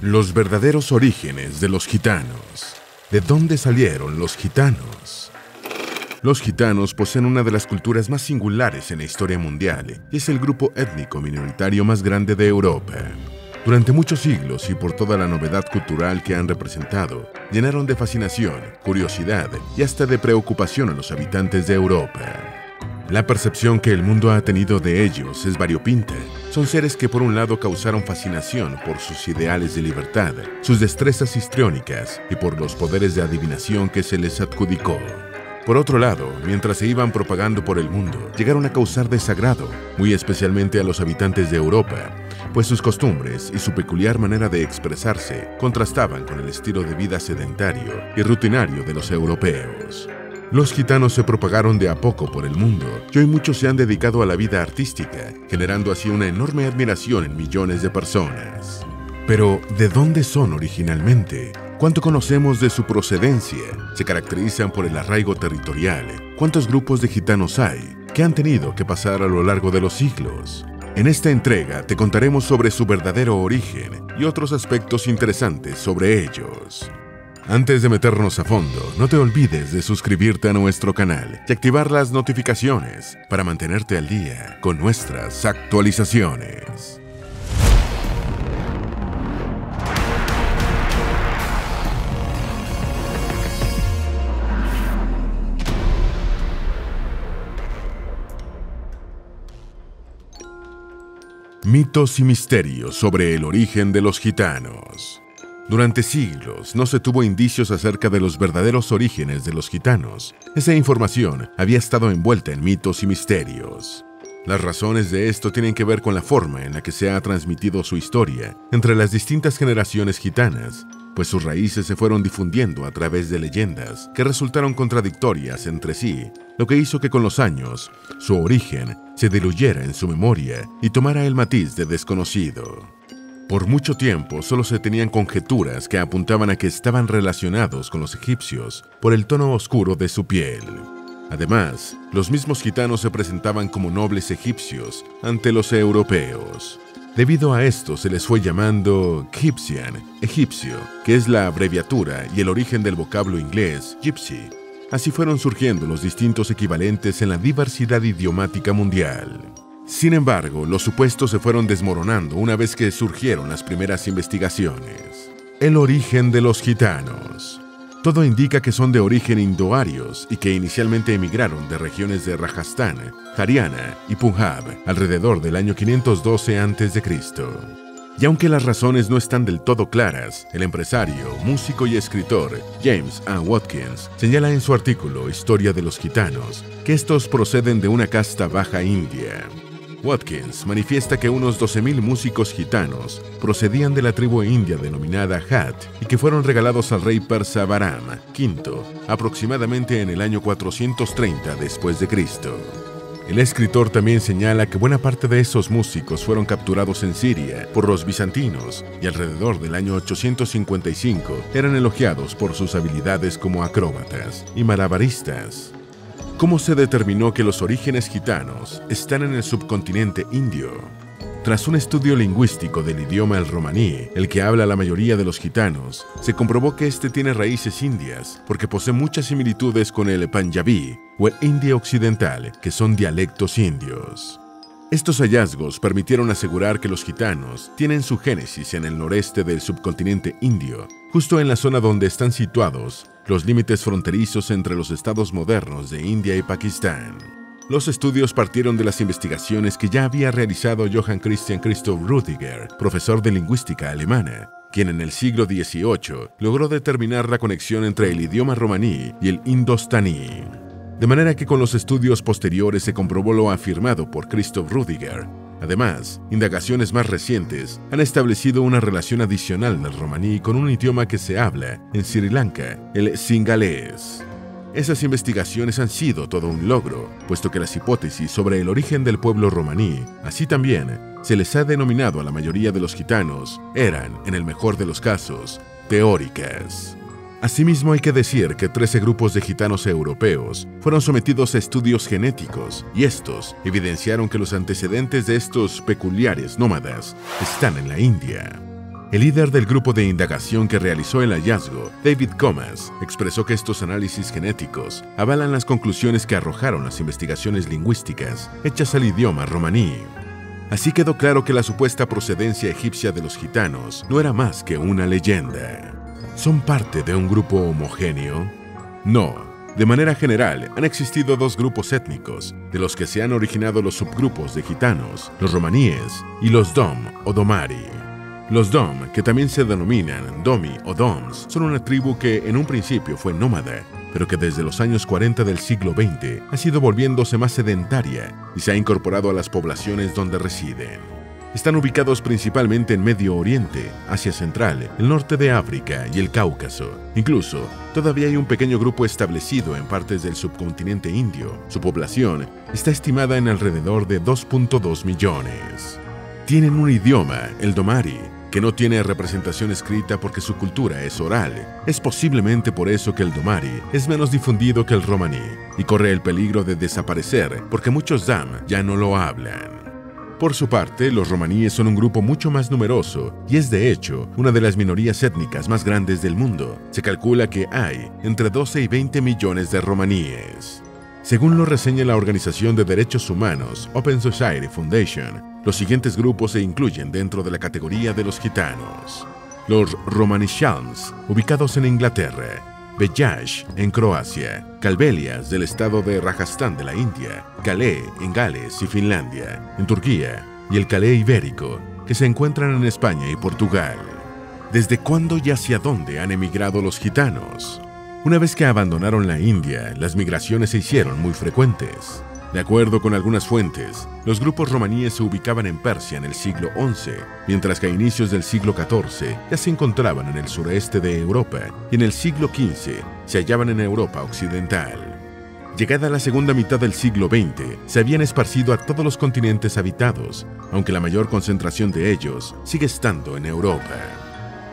Los verdaderos orígenes de los gitanos. ¿De dónde salieron los gitanos? Los gitanos poseen una de las culturas más singulares en la historia mundial y es el grupo étnico minoritario más grande de Europa. Durante muchos siglos y por toda la novedad cultural que han representado, llenaron de fascinación, curiosidad y hasta de preocupación a los habitantes de Europa. La percepción que el mundo ha tenido de ellos es variopinta. Son seres que por un lado causaron fascinación por sus ideales de libertad, sus destrezas histriónicas y por los poderes de adivinación que se les adjudicó. Por otro lado, mientras se iban propagando por el mundo, llegaron a causar desagrado, muy especialmente a los habitantes de Europa, pues sus costumbres y su peculiar manera de expresarse contrastaban con el estilo de vida sedentario y rutinario de los europeos. Los gitanos se propagaron de a poco por el mundo y hoy muchos se han dedicado a la vida artística, generando así una enorme admiración en millones de personas. Pero, ¿de dónde son originalmente? ¿Cuánto conocemos de su procedencia? ¿Se caracterizan por el arraigo territorial? ¿Cuántos grupos de gitanos hay? que han tenido que pasar a lo largo de los siglos? En esta entrega te contaremos sobre su verdadero origen y otros aspectos interesantes sobre ellos. Antes de meternos a fondo, no te olvides de suscribirte a nuestro canal y activar las notificaciones para mantenerte al día con nuestras actualizaciones. Mitos y misterios sobre el origen de los gitanos. Durante siglos no se tuvo indicios acerca de los verdaderos orígenes de los gitanos. Esa información había estado envuelta en mitos y misterios. Las razones de esto tienen que ver con la forma en la que se ha transmitido su historia entre las distintas generaciones gitanas, pues sus raíces se fueron difundiendo a través de leyendas que resultaron contradictorias entre sí, lo que hizo que con los años su origen se diluyera en su memoria y tomara el matiz de desconocido. Por mucho tiempo solo se tenían conjeturas que apuntaban a que estaban relacionados con los egipcios por el tono oscuro de su piel. Además, los mismos gitanos se presentaban como nobles egipcios ante los europeos. Debido a esto se les fue llamando Gypsian, egipcio, que es la abreviatura y el origen del vocablo inglés gypsy. Así fueron surgiendo los distintos equivalentes en la diversidad idiomática mundial. Sin embargo, los supuestos se fueron desmoronando una vez que surgieron las primeras investigaciones. El origen de los gitanos. Todo indica que son de origen indoarios y que inicialmente emigraron de regiones de Rajasthan, Haryana y Punjab alrededor del año 512 a.C. Y aunque las razones no están del todo claras, el empresario, músico y escritor James A. Watkins señala en su artículo Historia de los Gitanos que estos proceden de una casta baja india. Watkins manifiesta que unos 12.000 músicos gitanos procedían de la tribu india denominada Hat y que fueron regalados al rey persa Baram V aproximadamente en el año 430 después de Cristo. El escritor también señala que buena parte de esos músicos fueron capturados en Siria por los bizantinos y alrededor del año 855 eran elogiados por sus habilidades como acróbatas y malabaristas. ¿Cómo se determinó que los orígenes gitanos están en el subcontinente indio? Tras un estudio lingüístico del idioma el romaní, el que habla la mayoría de los gitanos, se comprobó que este tiene raíces indias porque posee muchas similitudes con el panjabí o el indio occidental, que son dialectos indios. Estos hallazgos permitieron asegurar que los gitanos tienen su génesis en el noreste del subcontinente indio, justo en la zona donde están situados los límites fronterizos entre los estados modernos de India y Pakistán. Los estudios partieron de las investigaciones que ya había realizado Johann Christian Christoph Rudiger, profesor de lingüística alemana, quien en el siglo XVIII logró determinar la conexión entre el idioma romaní y el indostaní. De manera que con los estudios posteriores se comprobó lo afirmado por Christoph Rudiger, Además, indagaciones más recientes han establecido una relación adicional del romaní con un idioma que se habla en Sri Lanka, el singalés. Esas investigaciones han sido todo un logro, puesto que las hipótesis sobre el origen del pueblo romaní, así también se les ha denominado a la mayoría de los gitanos, eran, en el mejor de los casos, teóricas. Asimismo, hay que decir que 13 grupos de gitanos europeos fueron sometidos a estudios genéticos y estos evidenciaron que los antecedentes de estos peculiares nómadas están en la India. El líder del grupo de indagación que realizó el hallazgo, David Comas, expresó que estos análisis genéticos avalan las conclusiones que arrojaron las investigaciones lingüísticas hechas al idioma romaní. Así quedó claro que la supuesta procedencia egipcia de los gitanos no era más que una leyenda. ¿Son parte de un grupo homogéneo? No. De manera general, han existido dos grupos étnicos, de los que se han originado los subgrupos de gitanos, los romaníes y los dom o domari. Los Dom, que también se denominan Domi o Doms, son una tribu que en un principio fue nómada, pero que desde los años 40 del siglo XX ha sido volviéndose más sedentaria y se ha incorporado a las poblaciones donde residen. Están ubicados principalmente en Medio Oriente, Asia Central, el norte de África y el Cáucaso. Incluso, todavía hay un pequeño grupo establecido en partes del subcontinente indio. Su población está estimada en alrededor de 2.2 millones. Tienen un idioma, el Domari, que no tiene representación escrita porque su cultura es oral. Es posiblemente por eso que el domari es menos difundido que el romaní y corre el peligro de desaparecer porque muchos dam ya no lo hablan. Por su parte, los romaníes son un grupo mucho más numeroso y es de hecho una de las minorías étnicas más grandes del mundo. Se calcula que hay entre 12 y 20 millones de romaníes. Según lo reseña la organización de derechos humanos Open Society Foundation, los siguientes grupos se incluyen dentro de la categoría de los gitanos. Los Romanishans, ubicados en Inglaterra, Bejash, en Croacia, Calvelias, del estado de Rajasthan de la India, Calais, en Gales y Finlandia, en Turquía, y el Calais ibérico, que se encuentran en España y Portugal. ¿Desde cuándo y hacia dónde han emigrado los gitanos? Una vez que abandonaron la India, las migraciones se hicieron muy frecuentes. De acuerdo con algunas fuentes, los grupos romaníes se ubicaban en Persia en el siglo XI, mientras que a inicios del siglo XIV ya se encontraban en el sureste de Europa y en el siglo XV se hallaban en Europa occidental. Llegada la segunda mitad del siglo XX, se habían esparcido a todos los continentes habitados, aunque la mayor concentración de ellos sigue estando en Europa.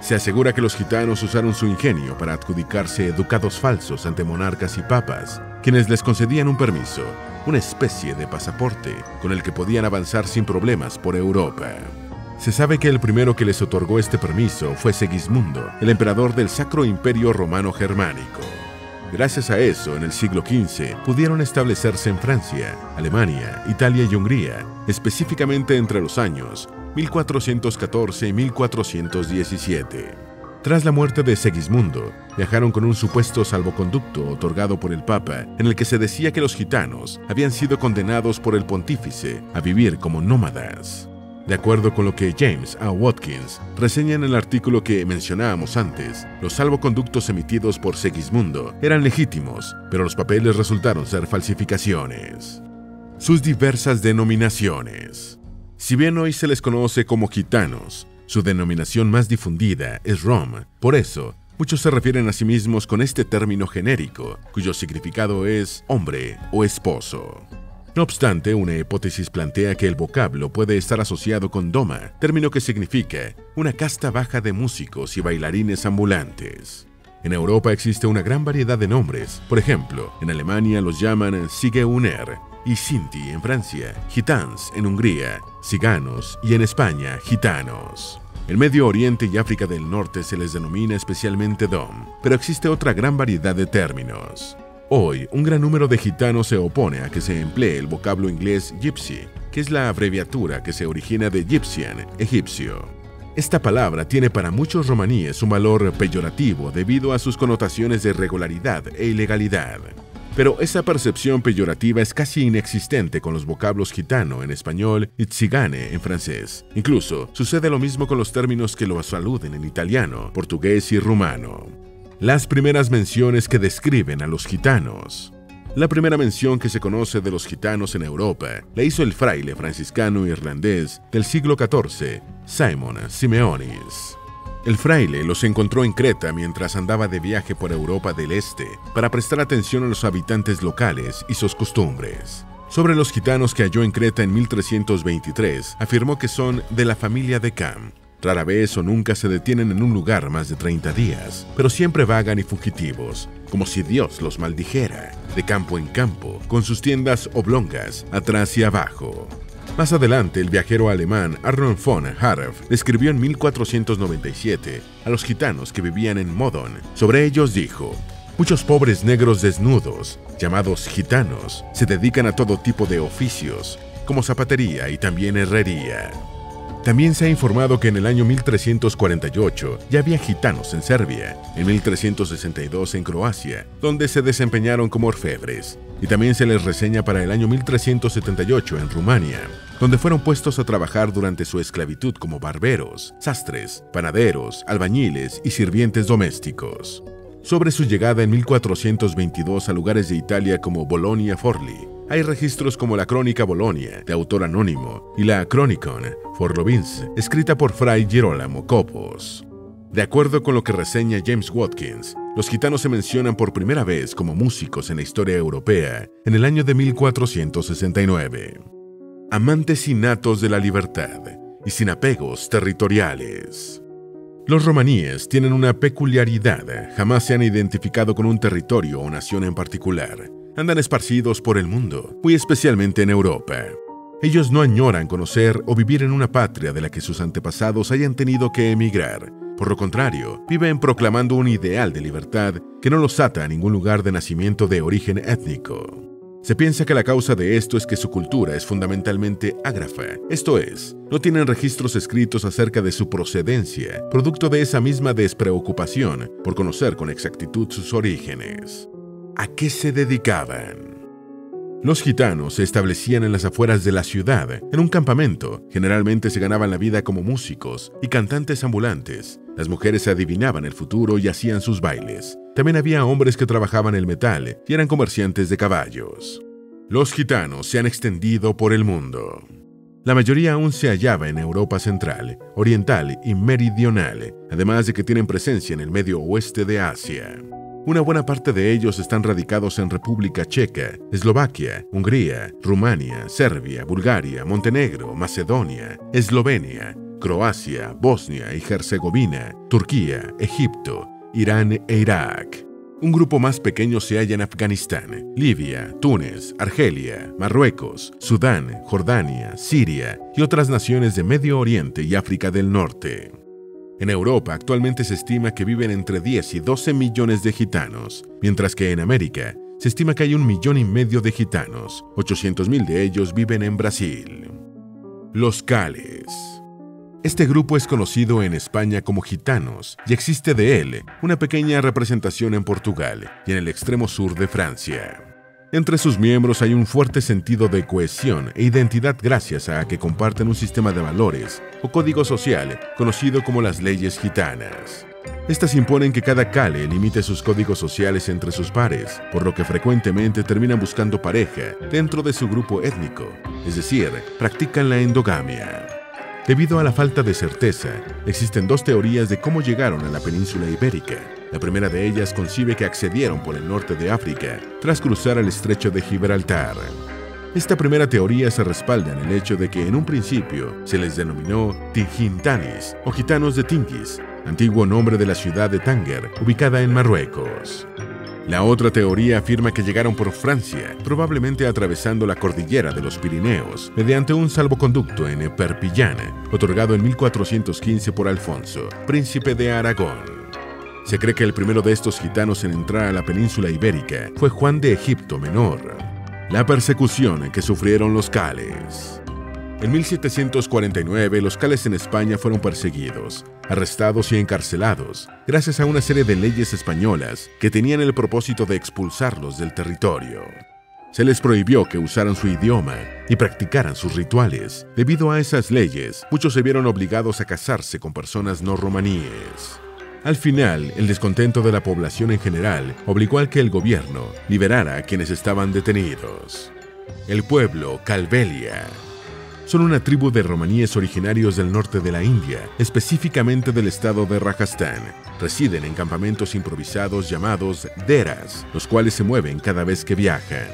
Se asegura que los gitanos usaron su ingenio para adjudicarse ducados falsos ante monarcas y papas, quienes les concedían un permiso una especie de pasaporte con el que podían avanzar sin problemas por Europa. Se sabe que el primero que les otorgó este permiso fue Segismundo, el emperador del Sacro Imperio Romano Germánico. Gracias a eso, en el siglo XV, pudieron establecerse en Francia, Alemania, Italia y Hungría, específicamente entre los años 1414 y 1417. Tras la muerte de Segismundo, viajaron con un supuesto salvoconducto otorgado por el Papa, en el que se decía que los gitanos habían sido condenados por el pontífice a vivir como nómadas. De acuerdo con lo que James A. Watkins reseña en el artículo que mencionábamos antes, los salvoconductos emitidos por Segismundo eran legítimos, pero los papeles resultaron ser falsificaciones. Sus diversas denominaciones. Si bien hoy se les conoce como gitanos, su denominación más difundida es Rom. Por eso, muchos se refieren a sí mismos con este término genérico, cuyo significado es hombre o esposo. No obstante, una hipótesis plantea que el vocablo puede estar asociado con doma, término que significa una casta baja de músicos y bailarines ambulantes. En Europa existe una gran variedad de nombres. Por ejemplo, en Alemania los llaman Sigeuner y Sinti en Francia, Gitans en Hungría, Ciganos y en España, Gitanos. En Medio Oriente y África del Norte se les denomina especialmente Dom, pero existe otra gran variedad de términos. Hoy, un gran número de gitanos se opone a que se emplee el vocablo inglés gypsy, que es la abreviatura que se origina de Gypsian, egipcio. Esta palabra tiene para muchos romaníes un valor peyorativo debido a sus connotaciones de regularidad e ilegalidad. Pero esa percepción peyorativa es casi inexistente con los vocablos gitano en español y tzigane en francés. Incluso sucede lo mismo con los términos que lo saluden en italiano, portugués y rumano. Las primeras menciones que describen a los gitanos. La primera mención que se conoce de los gitanos en Europa la hizo el fraile franciscano irlandés del siglo XIV, Simon Simeonis. El fraile los encontró en Creta mientras andaba de viaje por Europa del Este para prestar atención a los habitantes locales y sus costumbres. Sobre los gitanos que halló en Creta en 1323, afirmó que son de la familia de Cam. Rara vez o nunca se detienen en un lugar más de 30 días, pero siempre vagan y fugitivos, como si Dios los maldijera, de campo en campo, con sus tiendas oblongas, atrás y abajo. Más adelante, el viajero alemán Arnold von Harf describió en 1497 a los gitanos que vivían en Modon. Sobre ellos dijo, Muchos pobres negros desnudos, llamados gitanos, se dedican a todo tipo de oficios, como zapatería y también herrería. También se ha informado que en el año 1348 ya había gitanos en Serbia, en 1362 en Croacia, donde se desempeñaron como orfebres, y también se les reseña para el año 1378 en Rumania, donde fueron puestos a trabajar durante su esclavitud como barberos, sastres, panaderos, albañiles y sirvientes domésticos sobre su llegada en 1422 a lugares de Italia como Bolonia Forli. Hay registros como la Crónica Bolonia, de autor anónimo, y la Chronicon Forlovins, escrita por Fray Girolamo Copos. De acuerdo con lo que reseña James Watkins, los gitanos se mencionan por primera vez como músicos en la historia europea en el año de 1469. Amantes innatos de la libertad y sin apegos territoriales. Los romaníes tienen una peculiaridad, jamás se han identificado con un territorio o nación en particular. Andan esparcidos por el mundo, muy especialmente en Europa. Ellos no añoran conocer o vivir en una patria de la que sus antepasados hayan tenido que emigrar. Por lo contrario, viven proclamando un ideal de libertad que no los ata a ningún lugar de nacimiento de origen étnico. Se piensa que la causa de esto es que su cultura es fundamentalmente ágrafa, esto es, no tienen registros escritos acerca de su procedencia, producto de esa misma despreocupación por conocer con exactitud sus orígenes. ¿A qué se dedicaban? Los gitanos se establecían en las afueras de la ciudad, en un campamento. Generalmente se ganaban la vida como músicos y cantantes ambulantes. Las mujeres adivinaban el futuro y hacían sus bailes. También había hombres que trabajaban el metal y eran comerciantes de caballos. Los gitanos se han extendido por el mundo. La mayoría aún se hallaba en Europa Central, Oriental y Meridional, además de que tienen presencia en el medio oeste de Asia. Una buena parte de ellos están radicados en República Checa, Eslovaquia, Hungría, Rumania, Serbia, Bulgaria, Montenegro, Macedonia, Eslovenia, Croacia, Bosnia y Herzegovina, Turquía, Egipto, Irán e Irak. Un grupo más pequeño se halla en Afganistán, Libia, Túnez, Argelia, Marruecos, Sudán, Jordania, Siria y otras naciones de Medio Oriente y África del Norte. En Europa actualmente se estima que viven entre 10 y 12 millones de gitanos, mientras que en América se estima que hay un millón y medio de gitanos, 800 mil de ellos viven en Brasil. Los Cales. Este grupo es conocido en España como gitanos y existe de él una pequeña representación en Portugal y en el extremo sur de Francia. Entre sus miembros hay un fuerte sentido de cohesión e identidad gracias a que comparten un sistema de valores o código social conocido como las leyes gitanas. Estas imponen que cada cale limite sus códigos sociales entre sus pares, por lo que frecuentemente terminan buscando pareja dentro de su grupo étnico, es decir, practican la endogamia. Debido a la falta de certeza, existen dos teorías de cómo llegaron a la península ibérica. La primera de ellas concibe que accedieron por el norte de África tras cruzar el estrecho de Gibraltar. Esta primera teoría se respalda en el hecho de que en un principio se les denominó Tigintanis o gitanos de Tingis, antiguo nombre de la ciudad de Tánger, ubicada en Marruecos. La otra teoría afirma que llegaron por Francia, probablemente atravesando la cordillera de los Pirineos, mediante un salvoconducto en Perpignan, otorgado en 1415 por Alfonso, príncipe de Aragón. Se cree que el primero de estos gitanos en entrar a la península ibérica fue Juan de Egipto Menor. La persecución que sufrieron los cales. En 1749 los cales en España fueron perseguidos, arrestados y encarcelados, gracias a una serie de leyes españolas que tenían el propósito de expulsarlos del territorio. Se les prohibió que usaran su idioma y practicaran sus rituales. Debido a esas leyes, muchos se vieron obligados a casarse con personas no romaníes. Al final, el descontento de la población en general obligó al que el gobierno liberara a quienes estaban detenidos. El pueblo Calvelia son una tribu de romaníes originarios del norte de la India, específicamente del estado de Rajasthan. Residen en campamentos improvisados llamados deras, los cuales se mueven cada vez que viajan.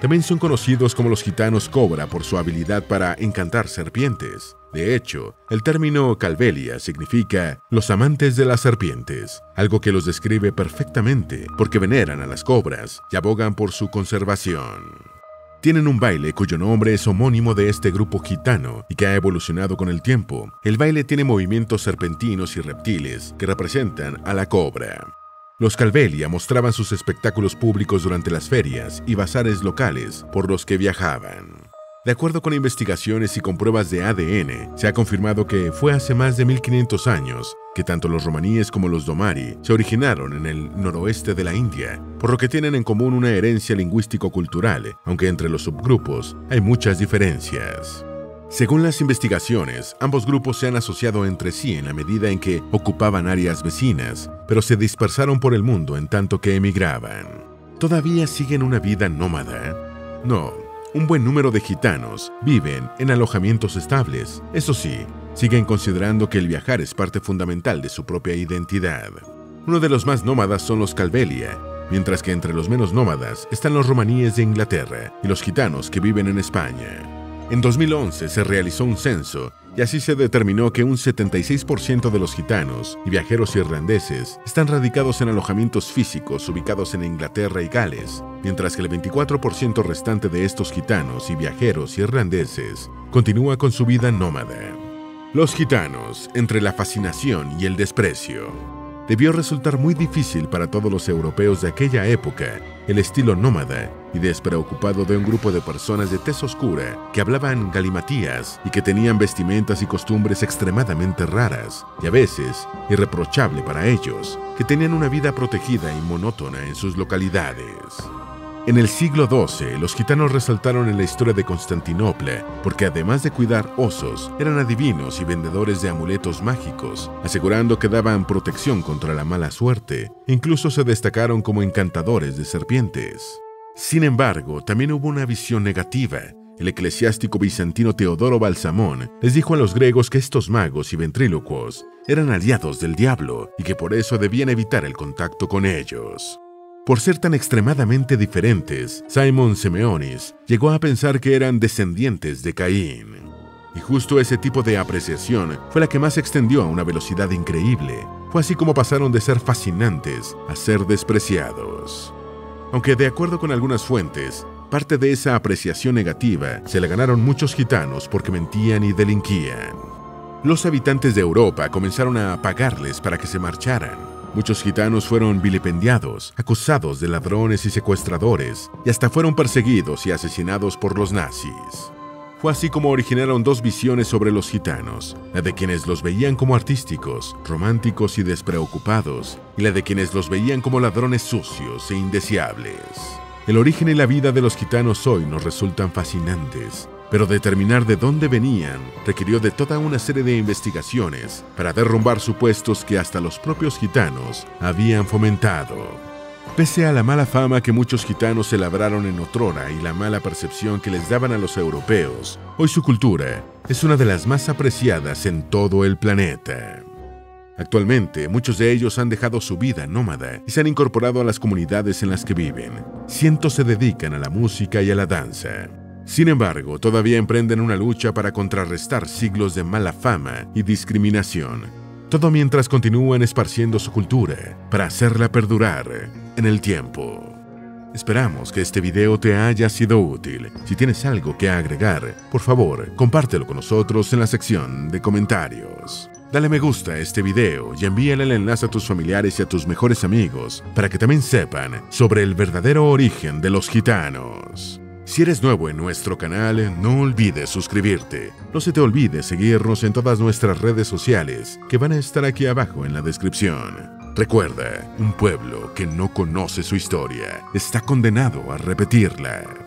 También son conocidos como los gitanos cobra por su habilidad para encantar serpientes. De hecho, el término calvelia significa los amantes de las serpientes, algo que los describe perfectamente porque veneran a las cobras y abogan por su conservación. Tienen un baile cuyo nombre es homónimo de este grupo gitano y que ha evolucionado con el tiempo. El baile tiene movimientos serpentinos y reptiles que representan a la cobra. Los Calvelia mostraban sus espectáculos públicos durante las ferias y bazares locales por los que viajaban. De acuerdo con investigaciones y con pruebas de ADN, se ha confirmado que fue hace más de 1500 años que tanto los romaníes como los domari se originaron en el noroeste de la India, por lo que tienen en común una herencia lingüístico-cultural, aunque entre los subgrupos hay muchas diferencias. Según las investigaciones, ambos grupos se han asociado entre sí en la medida en que ocupaban áreas vecinas, pero se dispersaron por el mundo en tanto que emigraban. ¿Todavía siguen una vida nómada? No, un buen número de gitanos viven en alojamientos estables. Eso sí, siguen considerando que el viajar es parte fundamental de su propia identidad. Uno de los más nómadas son los Calvelia, mientras que entre los menos nómadas están los romaníes de Inglaterra y los gitanos que viven en España. En 2011 se realizó un censo y así se determinó que un 76% de los gitanos y viajeros irlandeses están radicados en alojamientos físicos ubicados en Inglaterra y Gales, mientras que el 24% restante de estos gitanos y viajeros irlandeses continúa con su vida nómada. Los gitanos, entre la fascinación y el desprecio debió resultar muy difícil para todos los europeos de aquella época el estilo nómada y despreocupado de un grupo de personas de tez oscura que hablaban galimatías y que tenían vestimentas y costumbres extremadamente raras y a veces irreprochable para ellos, que tenían una vida protegida y monótona en sus localidades. En el siglo XII, los gitanos resaltaron en la historia de Constantinopla porque además de cuidar osos, eran adivinos y vendedores de amuletos mágicos, asegurando que daban protección contra la mala suerte. Incluso se destacaron como encantadores de serpientes. Sin embargo, también hubo una visión negativa. El eclesiástico bizantino Teodoro Balsamón les dijo a los griegos que estos magos y ventrílocuos eran aliados del diablo y que por eso debían evitar el contacto con ellos. Por ser tan extremadamente diferentes, Simon Semeonis llegó a pensar que eran descendientes de Caín. Y justo ese tipo de apreciación fue la que más se extendió a una velocidad increíble. Fue así como pasaron de ser fascinantes a ser despreciados. Aunque de acuerdo con algunas fuentes, parte de esa apreciación negativa se la ganaron muchos gitanos porque mentían y delinquían. Los habitantes de Europa comenzaron a pagarles para que se marcharan Muchos gitanos fueron vilipendiados, acusados de ladrones y secuestradores, y hasta fueron perseguidos y asesinados por los nazis. Fue así como originaron dos visiones sobre los gitanos, la de quienes los veían como artísticos, románticos y despreocupados, y la de quienes los veían como ladrones sucios e indeseables. El origen y la vida de los gitanos hoy nos resultan fascinantes, pero determinar de dónde venían requirió de toda una serie de investigaciones para derrumbar supuestos que hasta los propios gitanos habían fomentado. Pese a la mala fama que muchos gitanos se labraron en otrora y la mala percepción que les daban a los europeos, hoy su cultura es una de las más apreciadas en todo el planeta. Actualmente, muchos de ellos han dejado su vida nómada y se han incorporado a las comunidades en las que viven. Cientos se dedican a la música y a la danza. Sin embargo, todavía emprenden una lucha para contrarrestar siglos de mala fama y discriminación, todo mientras continúan esparciendo su cultura para hacerla perdurar en el tiempo. Esperamos que este video te haya sido útil. Si tienes algo que agregar, por favor, compártelo con nosotros en la sección de comentarios. Dale me gusta a este video y envíale el enlace a tus familiares y a tus mejores amigos para que también sepan sobre el verdadero origen de los gitanos. Si eres nuevo en nuestro canal, no olvides suscribirte. No se te olvide seguirnos en todas nuestras redes sociales, que van a estar aquí abajo en la descripción. Recuerda, un pueblo que no conoce su historia está condenado a repetirla.